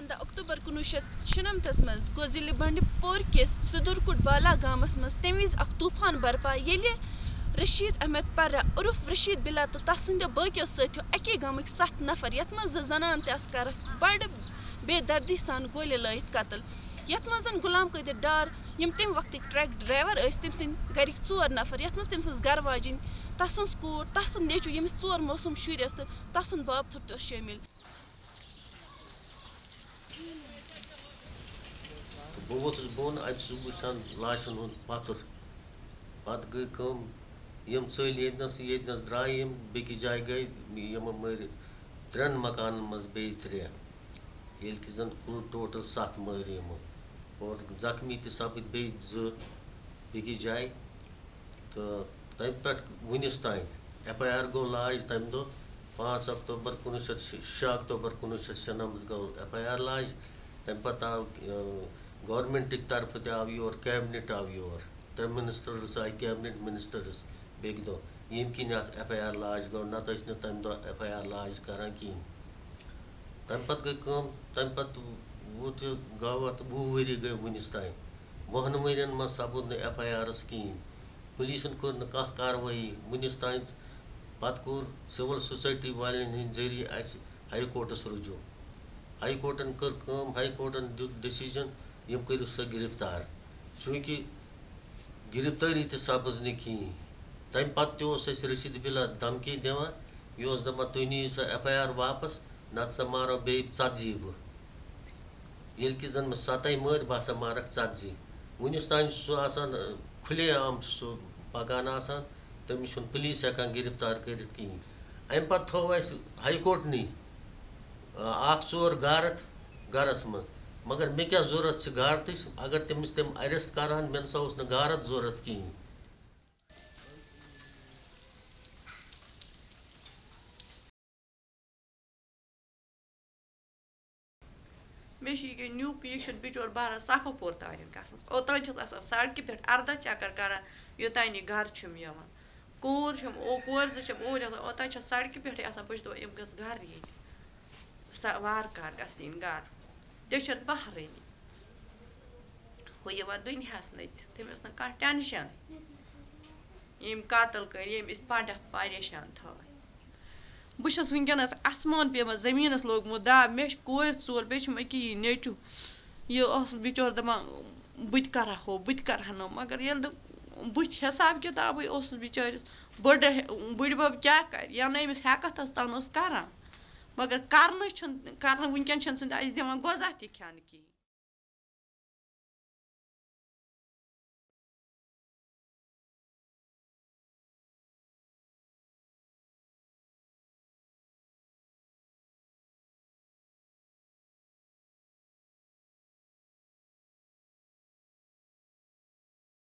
پندہ اکتوبر کنوہ شیت شنمتس مز گو ضلع بنڈ پور کس صدرکٹ بالا گامس مز تمہ وز اخ طوفان برپا ییٚلہِ رشید احمد پرہ عرف رشید بلا تو تسندو باقیو ساتھیو اکی گامک ستھ نفر یتھ مز زنان تہ کر بڑ بے دردی سان گولہِ لٲیِتھ قتل۔ یتھ مز غلام قٲدر ڈار، یم تمہِ وقتٕکۍ ٹرک ڈرایور ٲسۍ تٔمۍ سٕنٛدۍ گرِکۍ ژور نفر یتھ منٛز تٔمۍ سٕنٛز گرٕ واجِنۍ تسٕنٛز کوٗر، تسُنٛد نیٚچوٗ، ییٚمِس ژور موسم شُرۍ ٲسۍ تہٕ تسُنٛد بابتھٕر تہِ اوس شٲمِل۔ بہٕ ووتُس بۄن اَتہِ چھُس بہٕ وٕچھان لاشَن ہُنٛد پَتھر پَتہٕ گٔے کٲم یِم ژٔلۍ ییٚتنَس ییٚتنَس درٛاے یِم بیٚکِس جایہِ گٔے یِمو مٲرۍ ترٛٮ۪ن مکانَن منٛز بیٚیہِ ترٛےٚ ییٚلہِ کہِ زَن کُل ٹوٹَل سَتھ مٲرۍ یِمو اور زخمی تہِ سَپٕدۍ بیٚیہِ زٕ بیٚکِس جایہِ تہٕ تَمہِ پٮ۪ٹھ وٕنِس تانۍ ایف آی آر گوٚو لاج تَمہِ دۄہ پانٛژھ اکتوبر کُنوُہ شیٚتھ شےٚ اکتوبر کُنوُہ شیٚتھ شُنَمتھ گوٚو ایف آی آر لاج تَمہِ پَتہٕ آو گورمٮ۪نٛٹٕکۍ طرفہٕ تہِ آو یور آو یور ترٛےٚ مِنِسٹٲرٕس آیہِ کیبنِٹ مِنِسٹٲرٕس بیٚکہِ دۄہ ییٚمہِ کِنۍ اَتھ ایف آی آر لاج گوٚو نَتہٕ ٲسۍ نہٕ تَمہِ دۄہ ایف آی آر لاج کَران کِہیٖنۍ تَمہِ پَتہٕ گٔے کٲم تَمہِ پَتہٕ ووت یہِ گوٚو اَتھ وُہ ؤری گٔے وٕنِس تانۍ وُہَن ؤرِیَن منٛز سَپُد نہٕ ایف آی آرَس کِہیٖنۍ پُلیٖسَن کوٚر نہٕ کانٛہہ کاروٲیی وٕنِس تانۍ پَتہٕ کوٚر سِوَل سوسایٹی والٮ۪ن ہِنٛدۍ ذٔریعہٕ اَسہِ ہاے کورٹَس رُجوٗع ہاے کورٹَن کٔر کٲم ہاے کورٹَن دیُت ڈِسِجَن یِم کٔرِو سا گِرِفتار۔ چوٗنٛکہِ گِرِفتٲری تہِ سَپٕز نہٕ کِہیٖنۍ۔ تَمہِ پَتہٕ تہِ اوس اَسہِ رٔشیٖد بِلا دھمکی دِوان۔ یہِ اوس دَپان تُہۍ نِیِو سا ایف آی آر واپَس، نَتہٕ سا مارو بیٚیہِ ژَتجی بہٕ۔ ییٚلہِ کہِ زَن مےٚ سَتے مٲرۍ بہٕ ہسا مارکھ ژَتجی۔ وٕنِس تانۍ چھُ عام چھُ سُہ پَکان آسان۔ تٔمِس چھُنہٕ پُلیٖس ہٮ۪کان گِرِفتار کٔرِتھ کِہیٖنۍ۔ اَمہِ پَتہٕ تھوٚو اَسہِ ہاے کورٹنٕے اَکھ ژور گارَتھ گَرَس منٛز۔ مگر مےٚ کیٛاہ ضوٚرَتھ چھِ گارتٕچ اگر تٔمِس تِم اَرٮ۪سٹ کَرہَن مےٚ نہ سا اوس نہٕ گارَت ضوٚرَتھ کِہیٖنۍ۔ مےٚ چھِ ییٚکیٛاہ نیُک یہِ چھُنہٕ بِچور بَران صفہٕ پوٗر تانٮ۪تھ گژھنَس۔ اوٚتام چھَس آسان سڑکہِ پٮ۪ٹھ اَرداہ چَکر کَران، یوٚتانۍ یہِ گَرٕ چھُم یِوان۔ کوٗر او کورِ زٕ چھَم اوٗرۍ آسان، اوٚتانۍ چھَس سڑکہِ پٮ۪ٹھٕے آسان بہٕ چھَس دَپان یِم گٔژھ گَرٕ یِنۍ۔ سۄ گَرٕ دٔچھُن بہرٲنی ہُہ یِوان دُنیاہَس نٔژِتھ تٔمِس نہٕ کانٛہہ ٹٮ۪نشَن ییٚمۍ قتٕل کٔرۍ ییٚمۍ أسۍ پَڑھ پریشان تھٲے بہٕ چھَس وٕنکٮ۪نَس اَسمان پیٚمٕژ زٔمیٖنَس لوگمُت دَب مےٚ چھِ کورِ ژور بیٚیہِ چھُم أکی یہِ نیٚچوٗ یہِ اوس بِچور دَپان بہٕ تہِ کَرٕ ہا ہُہ بہٕ تہِ کَرٕ ہا نہٕ مگر ییٚلہِ نہٕ بٕتھِ حِساب کِتابٕے اوسُس بِچٲرِس بٔڑٕ بٕڈِبَب کیٛاہ کَرِ یا نہٕ أمِس ہٮ۪کَتھ ٲس تَنہٕ ٲس کَران مگر کَرنہٕ چھُنہٕ کَرنہٕ وٕنکٮ۪ن چھِنہٕ سُہ اَسہِ دِوان غذا تہِ کھٮ۪نہٕ کِہیٖنۍ۔